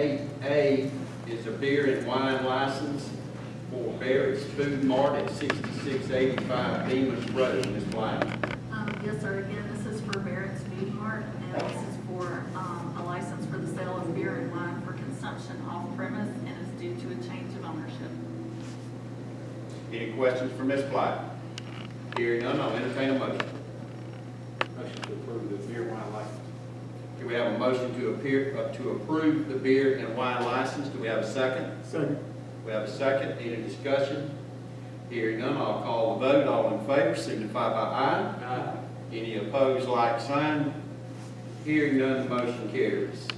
eight A is a beer and wine license for Barrett's Food Mart at sixty-six eighty-five Bemiss Road, Ms. Black. Um, yes, sir, again, this is for Barrett's Food Mart, and this is for, um, a license for the sale of beer and wine for consumption off premise, and is due to a change of ownership. Any questions for Ms. Black? Hearing none, I'll entertain a motion. Motion to approve the beer wine license. Do we have a motion to appear, uh, to approve the beer and wine license? Do we have a second? Second. We have a second, any discussion? Hearing none, I'll call the vote, all in favor signify by aye. Aye. Any opposed, like sign. Hearing none, the motion carries.